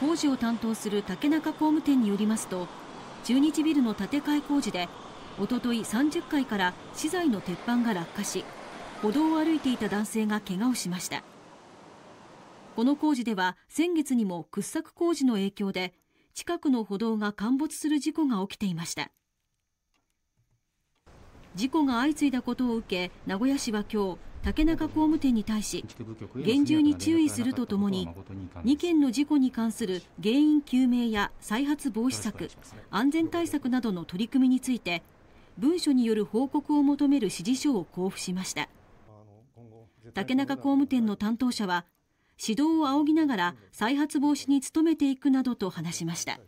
工事を担当する竹中工務店によりますと中日ビルの建て替え工事でおととい30階から資材の鉄板が落下し歩道を歩いていた男性が怪我をしました。この工事では先月にも掘削工事の影響で近くの歩道が陥没する事故が起きていました。事故が相次いだことを受け名古屋市は今日竹中工務店に対し厳重に注意するとともに2件の事故に関する原因究明や再発防止策安全対策などの取り組みについて文書による報告を求める指示書を交付しました。竹中工務店の担当者は指導を仰ぎながら再発防止に努めていくなどと話しました。